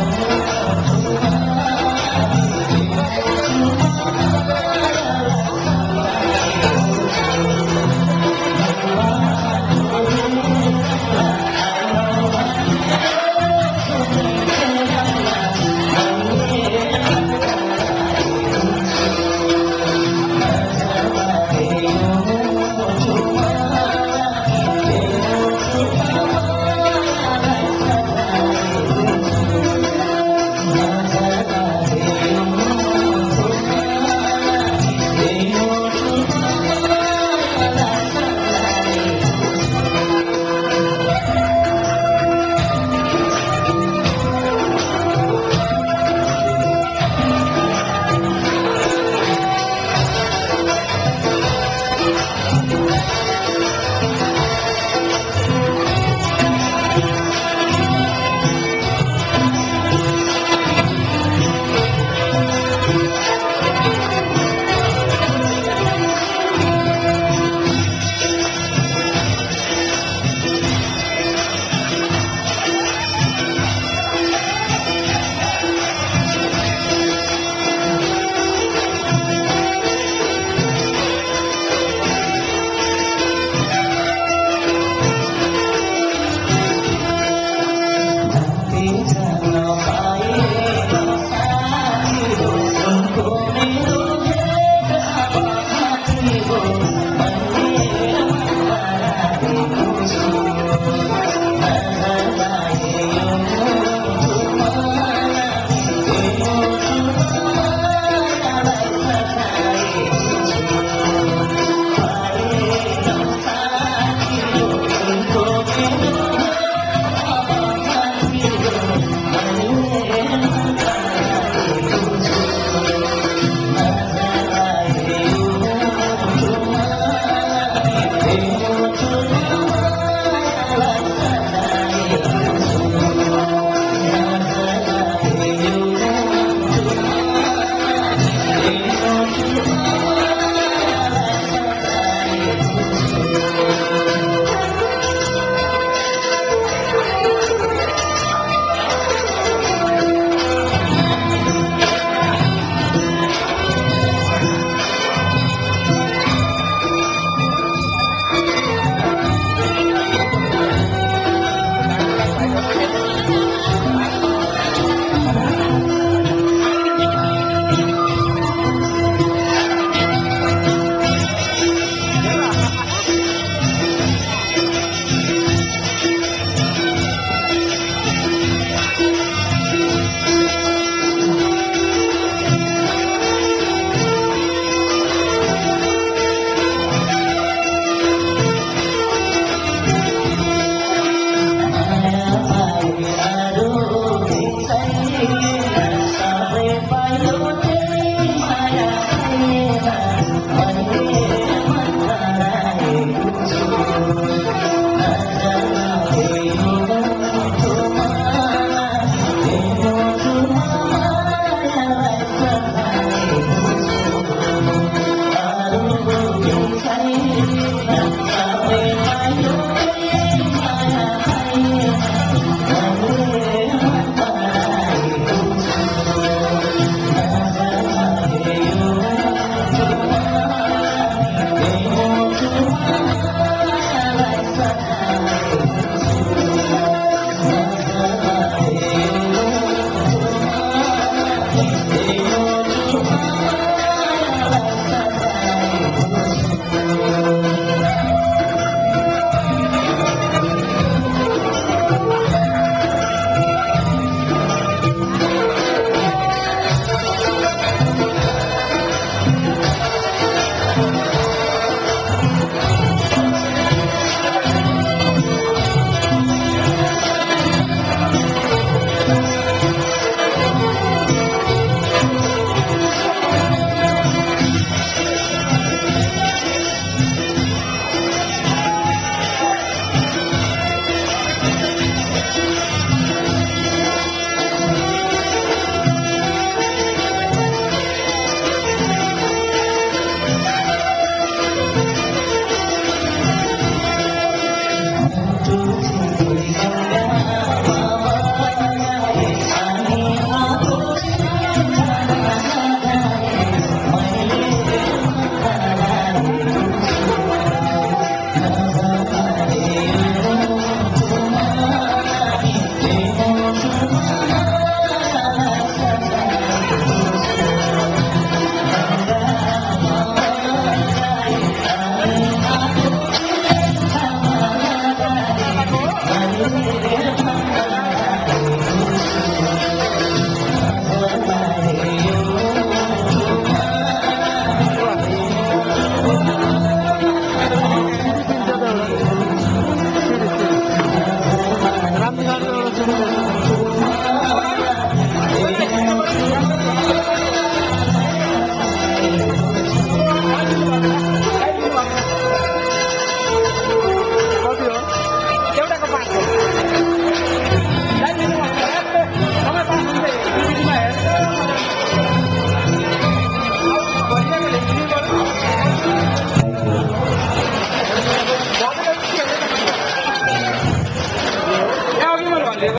Thank Gracias.